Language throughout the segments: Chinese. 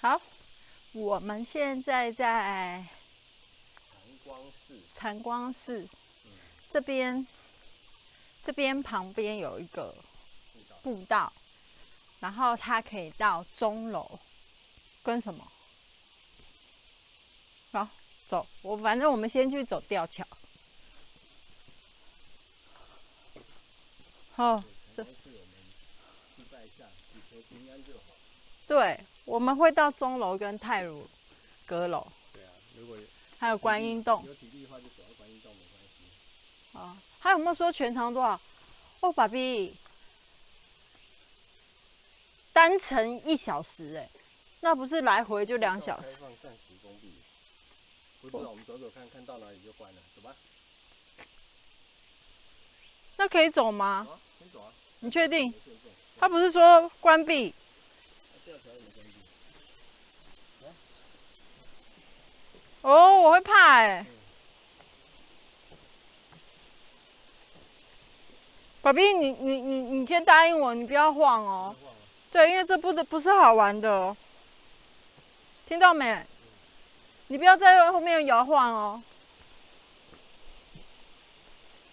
好，我们现在在阳光寺，禅光寺这边，这边旁边有一个步道，然后它可以到钟楼，跟什么？好，走，我反正我们先去走吊桥。好，这是我们去拜一下，祈求平安就好。对，我们会到钟楼跟泰鲁阁楼，对啊，如果有还有观音洞。有体力的话，就走到观音洞没关系。啊，还有没有说全长多少？哦，爸比，单程一小时哎，那不是来回就两小时？开放暂时封闭，不知道我们走走看看到哪里就关了，走吧。那可以走吗？啊，走啊，你确定。他不是说关闭？哦，我会怕哎。宝贝，你你你你先答应我，你不要晃哦。对，因为这不的不是好玩的哦。听到没？你不要在后面摇晃哦。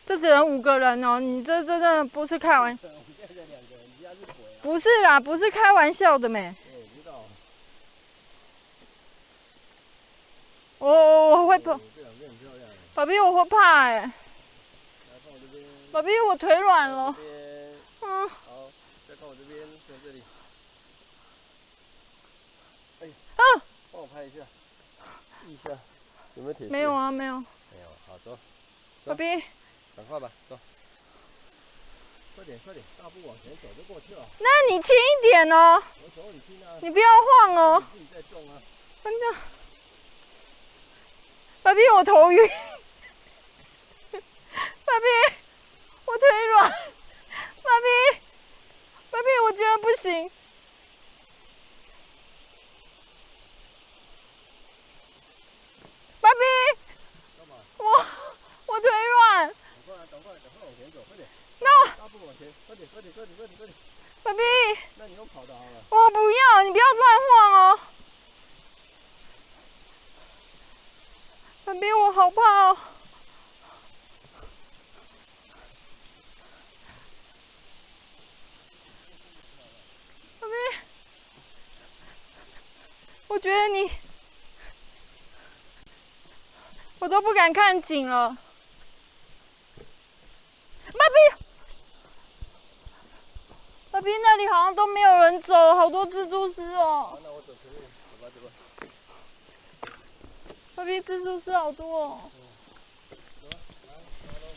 这只能五个人哦，你这这真的不是开玩，我们现在两个人，你家是鬼啊？不是啦，不是开玩笑的没。我。我会怕，宝贝，我会怕哎。宝贝，我腿软了嗯，好，再看我这边，从这里。哎，啊，帮我拍一下，一下，有没有铁丝？没有。啊，没有。没有，好走，宝贝，赶快吧，走。快点，快点，大步往前走就过去了。那你轻一点哦，我走你轻啊，你不要晃哦。你自己在动啊。真的，爸比，我头晕。宝贝，我腿软。宝贝，宝贝，我觉得不行。宝贝，干嘛？我我腿软。赶快来，赶快，赶快往前走，快点，快点，快点，快点，快点，快点。宝贝，那你用跑的好了。我不要，你不要乱晃哦。宝贝，我好怕哦。宝贝，我觉得你，我都不敢看景了。宝贝。那里好像都没有人走，好多蜘蛛丝哦，。那我走前面，走吧，走吧。那边蜘蛛丝好多哦吧，来，找到路。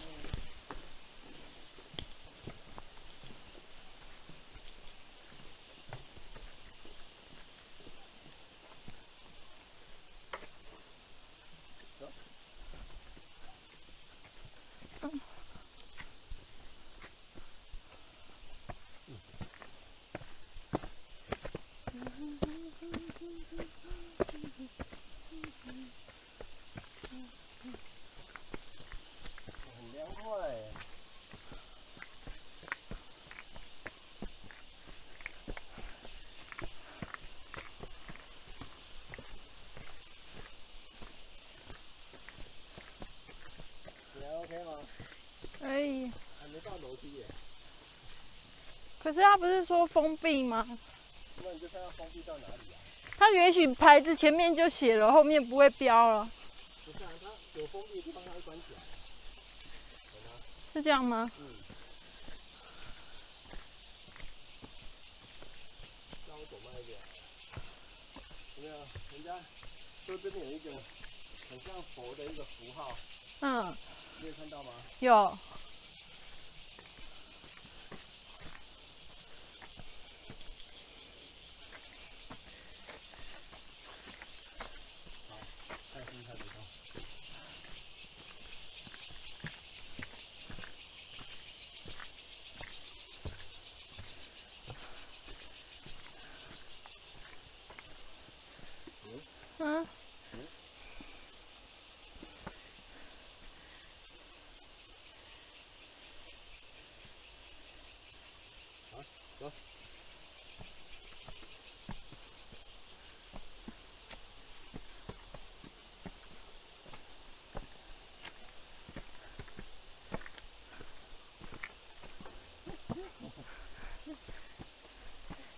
很凉快。你还 OK 吗？可以，还没到楼梯耶，可是他不是说封闭吗？那你就看要封闭到哪里啊？他也许牌子前面就写了，后面不会标了，不是啊，它有封闭的地方它会关起来，是这样吗？嗯。那我走慢一点。有没有？人家说这边有一个很像佛的一个符号，嗯，你有看到吗？有。嗯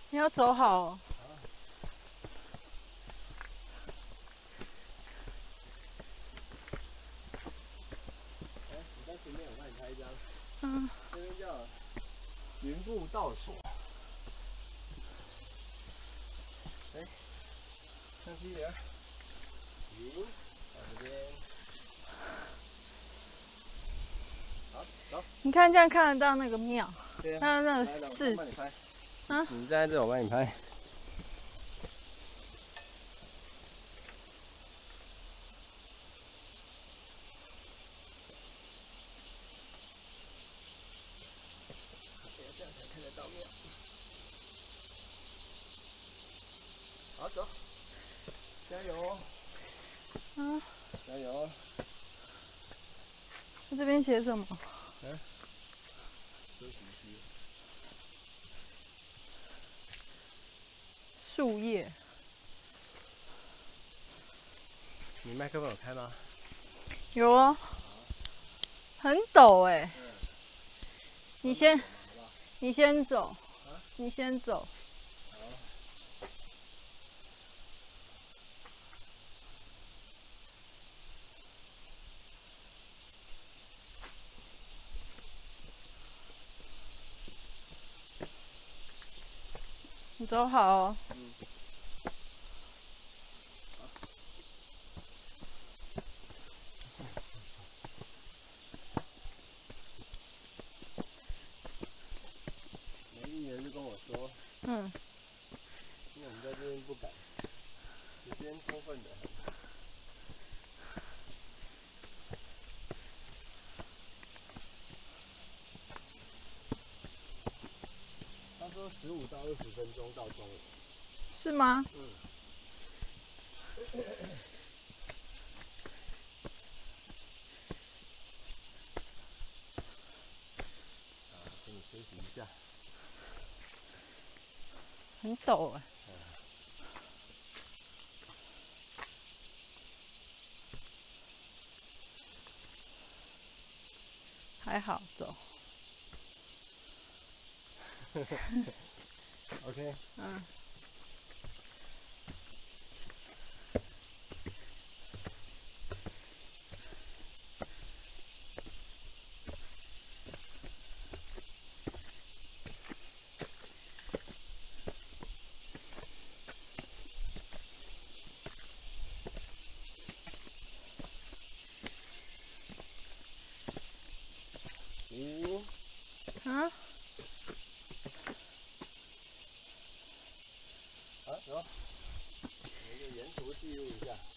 你要走好嗯，这边叫云步道所。哎，向西一点。云，到这边。好，走。你看这样看得到那个庙，对啊。那那来来，我寺。啊你站在这，我帮你拍。加油哦！嗯，加油哦！那这边写什么？树叶。你麦克风有开吗？有哦，很陡哎、你先，你先走，你先走。你走好哦。每一年就跟我说，嗯，因为我们在这边不敢，时间充分的说十五到二十分钟到中午。是吗？嗯。啊，给你休息一下。很陡啊、还好走，OK。嗯。走。我们就沿途记录一下。